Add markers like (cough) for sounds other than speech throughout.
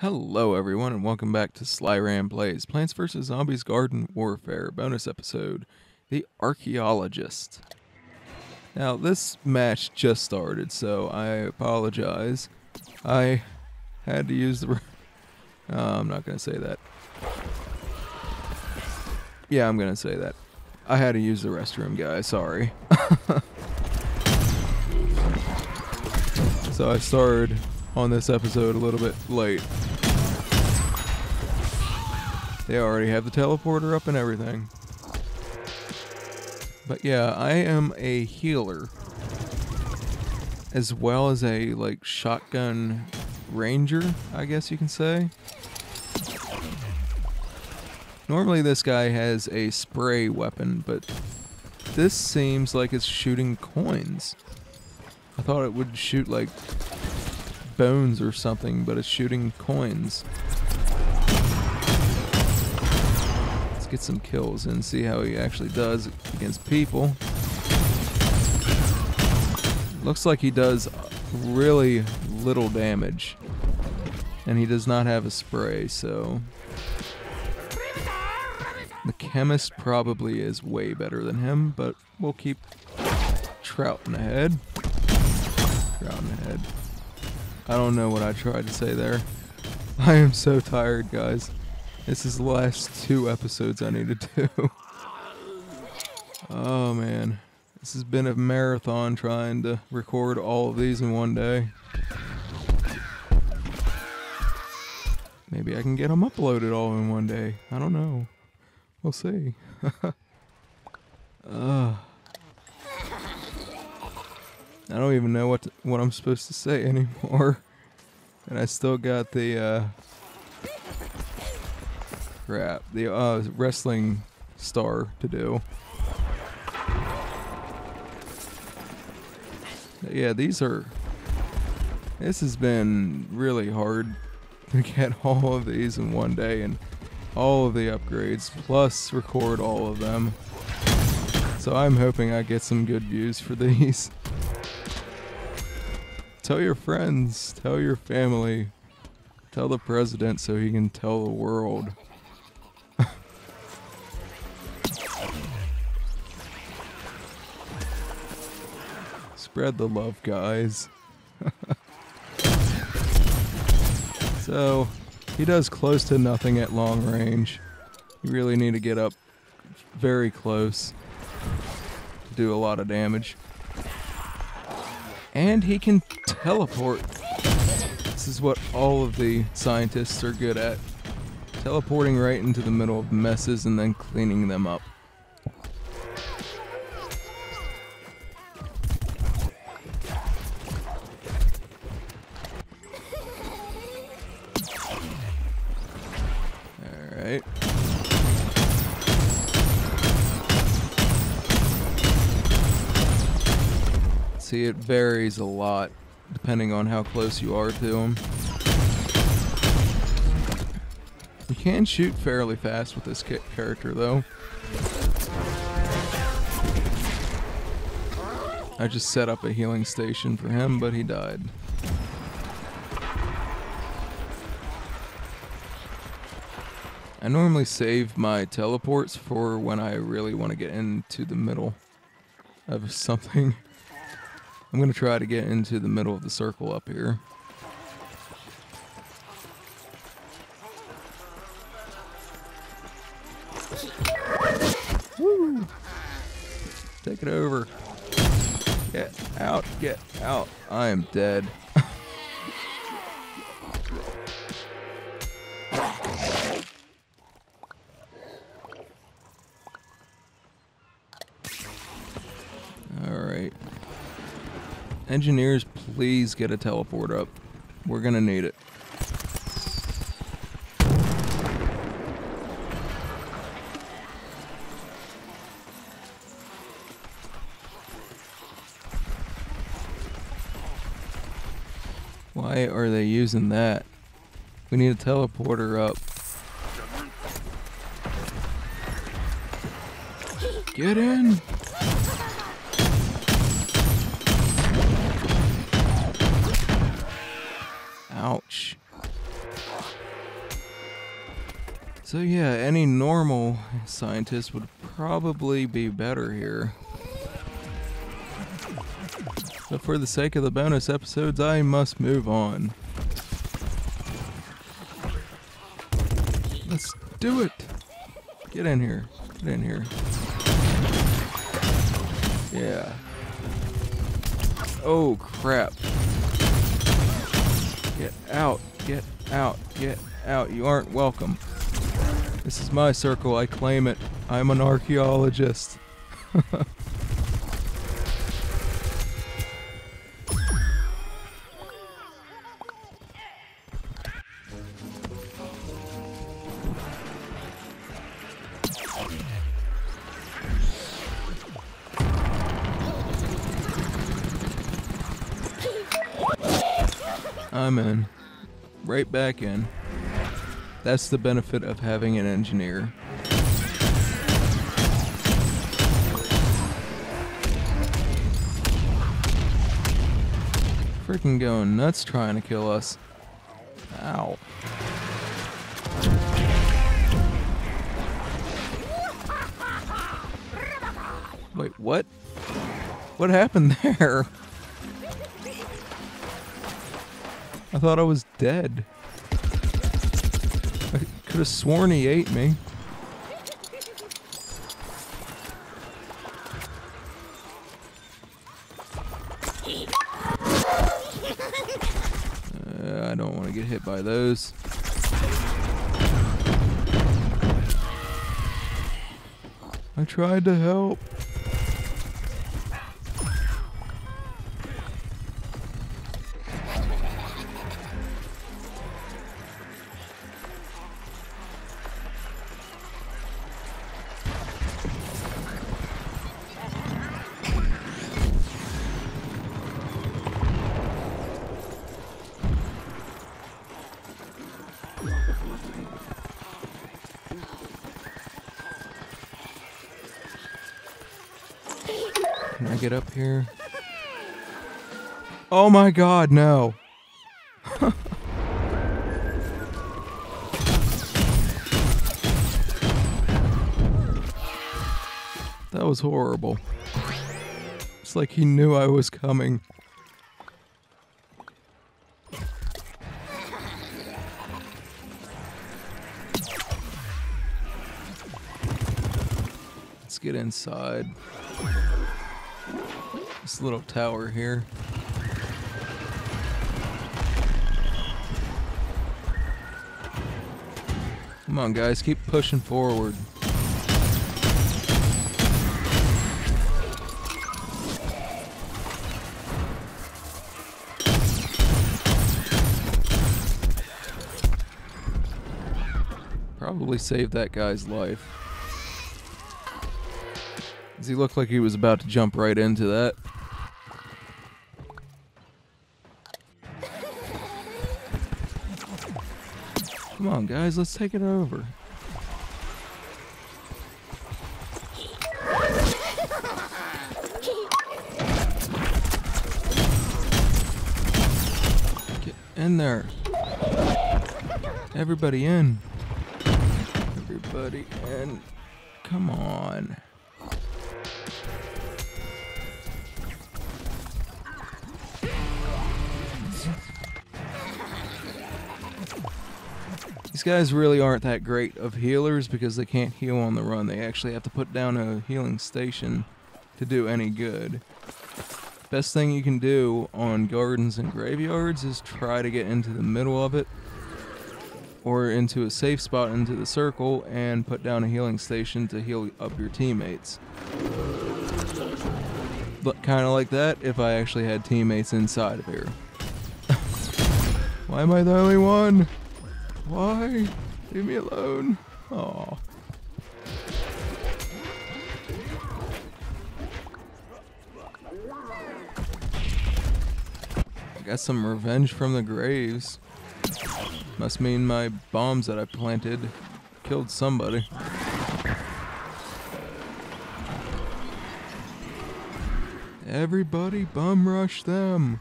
Hello, everyone, and welcome back to Sly Ram Plays Plants vs. Zombies Garden Warfare bonus episode The Archaeologist. Now, this match just started, so I apologize. I had to use the. Uh, I'm not going to say that. Yeah, I'm going to say that. I had to use the restroom, guys. Sorry. (laughs) so I started on this episode a little bit late. They already have the teleporter up and everything. But yeah, I am a healer. As well as a like shotgun ranger, I guess you can say. Normally this guy has a spray weapon, but this seems like it's shooting coins. I thought it would shoot like bones or something, but it's shooting coins. Let's get some kills and see how he actually does against people. Looks like he does really little damage. And he does not have a spray, so... The chemist probably is way better than him, but we'll keep trouting ahead. Trouting ahead. I don't know what I tried to say there. (laughs) I am so tired, guys. This is the last two episodes I need to do. (laughs) oh man. This has been a marathon trying to record all of these in one day. Maybe I can get them uploaded all in one day. I don't know. We'll see. (laughs) uh, I don't even know what to, what I'm supposed to say (laughs) anymore. And I still got the uh, crap, the uh, wrestling star to do. Yeah, these are. This has been really hard (laughs) to get all of these in one day and all of the upgrades, plus record all of them. So I'm hoping I get some good views for (laughs) these. Tell your friends, tell your family, tell the president so he can tell the world. (laughs) Spread the love, guys. (laughs) so, he does close to nothing at long range. You really need to get up very close to do a lot of damage. And he can teleport. This is what all of the scientists are good at. Teleporting right into the middle of messes and then cleaning them up. It varies a lot depending on how close you are to them. You can shoot fairly fast with this character, though. I just set up a healing station for him, but he died. I normally save my teleports for when I really want to get into the middle of something. (laughs) I'm going to try to get into the middle of the circle up here. Woo! Take it over. Get out, get out. I am dead. Engineers, please get a teleport up. We're gonna need it. Why are they using that? We need a teleporter up. Get in! So yeah, any normal scientist would probably be better here. But for the sake of the bonus episodes, I must move on. Let's do it! Get in here. Get in here. Yeah. Oh, crap. Get out. Get out. Get out. You aren't welcome. This is my circle. I claim it. I'm an archaeologist. (laughs) I'm in. Right back in. That's the benefit of having an engineer. Freaking going nuts trying to kill us. Ow. Wait, what? What happened there? I thought I was dead. Could have sworn he ate me. Uh, I don't want to get hit by those. I tried to help. Can I get up here? Oh my god, no. (laughs) that was horrible. It's like he knew I was coming. Let's get inside this little tower here. Come on, guys, keep pushing forward. Probably saved that guy's life. Does he looked like he was about to jump right into that? Come on, guys, let's take it over. Get in there. Everybody in. Everybody in. Come on. Guys really aren't that great of healers because they can't heal on the run. They actually have to put down a healing station to do any good. Best thing you can do on gardens and graveyards is try to get into the middle of it or into a safe spot into the circle and put down a healing station to heal up your teammates. But kind of like that if I actually had teammates inside of here. (laughs) Why am I the only one? Why? Leave me alone. Aw. I got some revenge from the graves. Must mean my bombs that I planted killed somebody. Everybody bum rush them.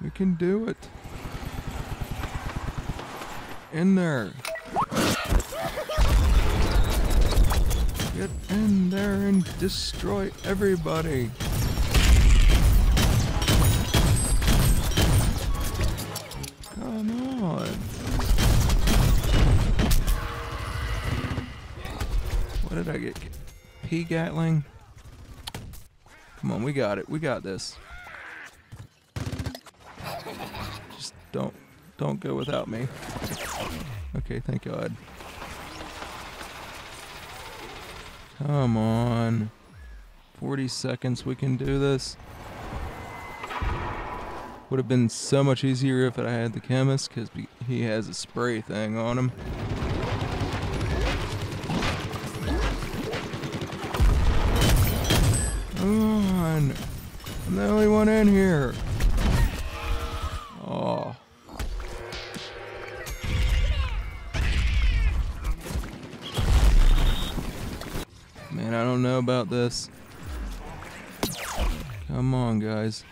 We can do it. In there. Get in there and destroy everybody. Come on. What did I get? Pea Gatling? Come on, we got it. We got this. Just don't don't go without me. Okay, thank God. Come on. 40 seconds, we can do this. Would have been so much easier if I had the chemist, because he has a spray thing on him. Come on. I'm the only one in here. I don't know about this. Come on, guys.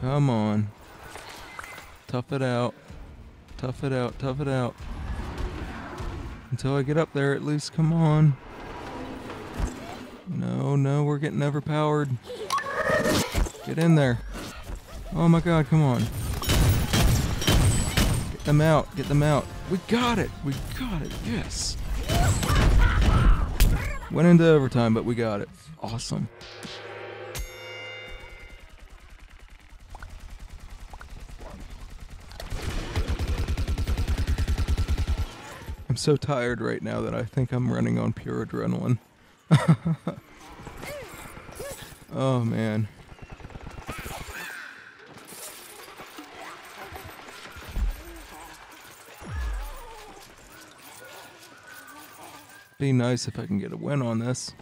Come on. Tough it out. Tough it out. Tough it out. Until I get up there, at least. Come on. No, no, we're getting overpowered. Get in there. Oh my god, come on. Get them out. Get them out. We got it. We got it. Yes. Went into overtime, but we got it. Awesome. I'm so tired right now that I think I'm running on pure adrenaline. (laughs) oh man. Be nice if I can get a win on this.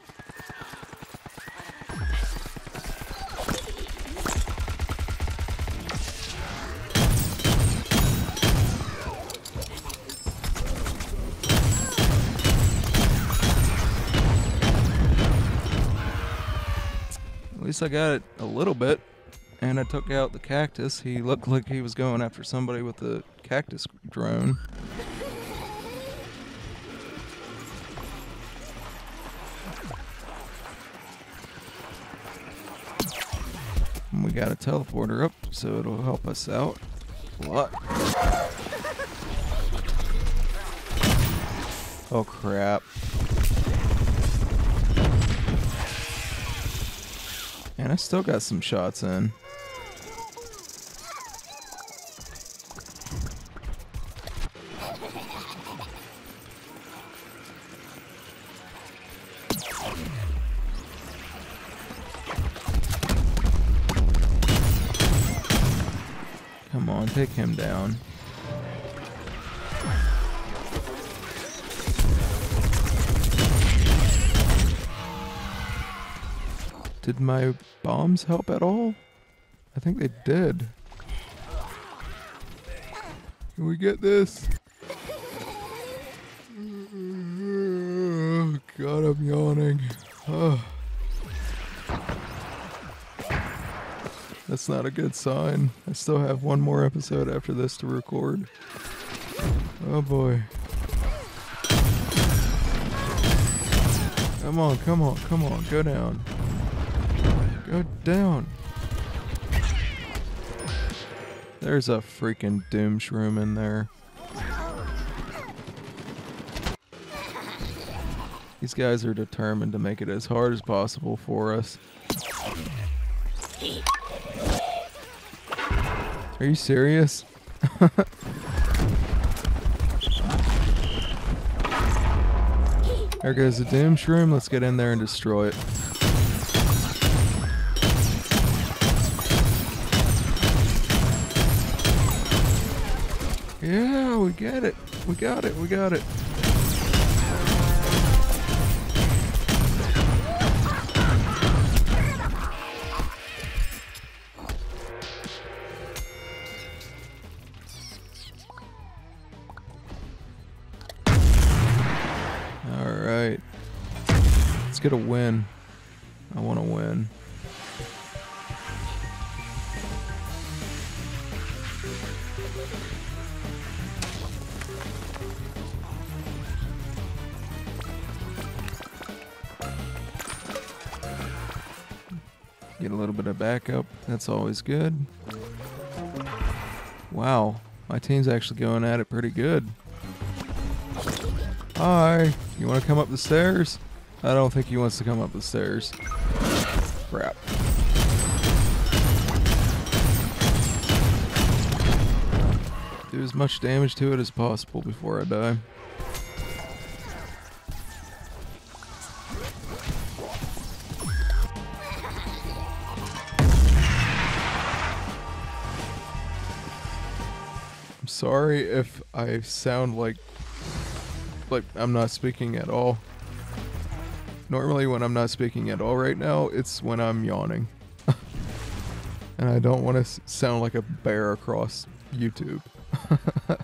At least I got it a little bit. And I took out the cactus. He looked like he was going after somebody with the cactus drone. We got a teleporter up, so it'll help us out a lot. Oh crap. And I still got some shots in. On, take him down. Did my bombs help at all? I think they did. Can we get this? God, I'm yawning. Oh. That's not a good sign. I still have one more episode after this to record. Oh boy. Come on, come on, come on, go down. Go down. There's a freaking doom shroom in there. These guys are determined to make it as hard as possible for us. Are you serious? (laughs) there goes the doom shroom. Let's get in there and destroy it. Yeah, we get it. We got it. We got it. Get a win. I want to win. Get a little bit of backup. That's always good. Wow, my team's actually going at it pretty good. Hi, you want to come up the stairs? I don't think he wants to come up the stairs. Crap. Do as much damage to it as possible before I die. I'm sorry if I sound like like I'm not speaking at all. Normally when I'm not speaking at all right now, it's when I'm yawning. (laughs) and I don't want to sound like a bear across YouTube. (laughs)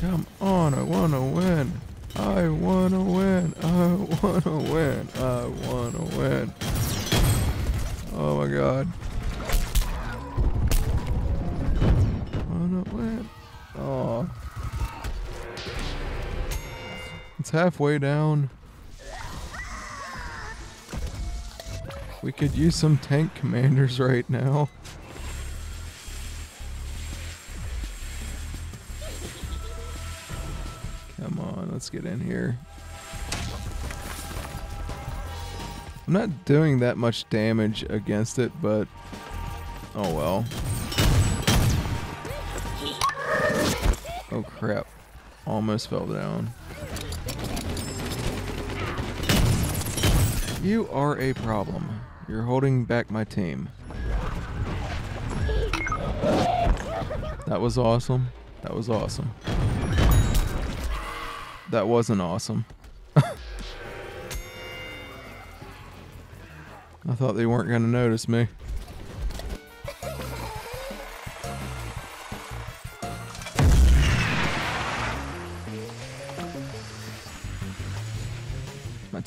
Come on, I wanna win. I wanna win. I wanna win. I wanna win. Oh my god. It's halfway down. We could use some tank commanders right now. Come on, let's get in here. I'm not doing that much damage against it, but oh well. Oh crap. Almost fell down. You are a problem. You're holding back my team. That was awesome. That was awesome. That wasn't awesome. (laughs) I thought they weren't going to notice me.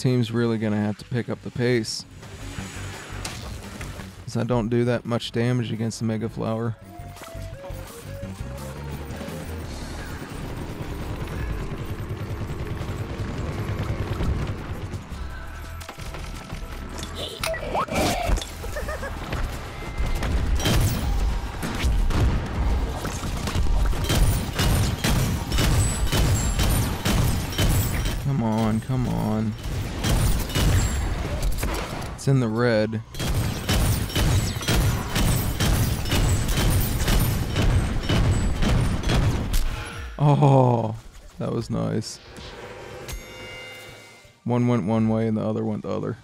Team's really going to have to pick up the pace. Because I don't do that much damage against the Mega Flower. Come on, come on. It's in the red. Oh, that was nice. One went one way and the other went the other.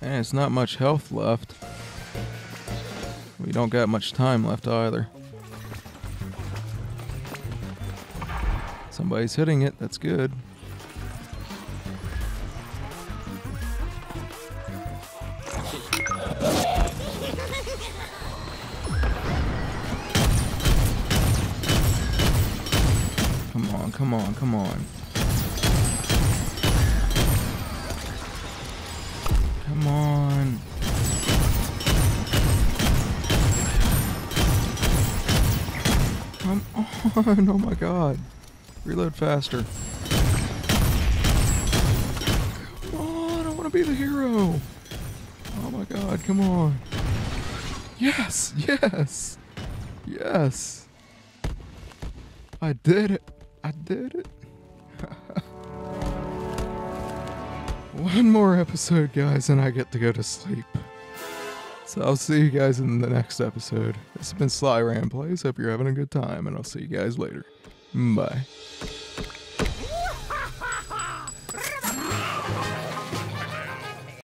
And it's not much health left. We don't got much time left either. Somebody's hitting it, that's good. On. (laughs) Oh my god. Reload faster. Come on. I want to be the hero. Oh my god. Come on. Yes. Yes. Yes. I did it. I did it. (laughs) One more episode, guys, and I get to go to sleep. So I'll see you guys in the next episode. This has been Sly Ram Plays. Hope you're having a good time, and I'll see you guys later. Bye.